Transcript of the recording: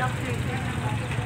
Just